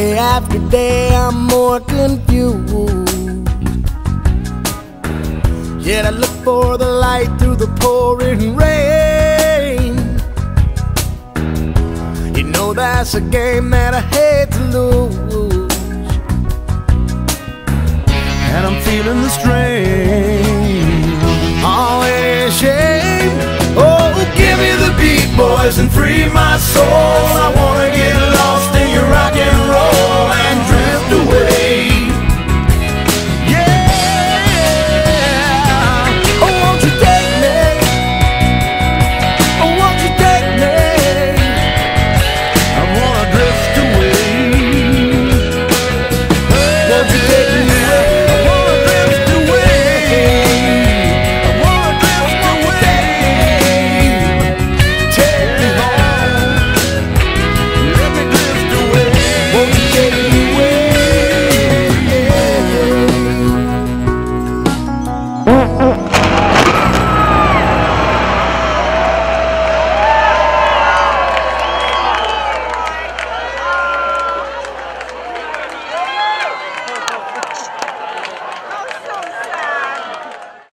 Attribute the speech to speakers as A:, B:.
A: Day after day I'm more confused. Yet I look for the light through the pouring rain. You know that's a game that I hate to lose.
B: And I'm feeling the strain.
A: Oh, it is shame. Oh, give me the beat, boys, and free my soul.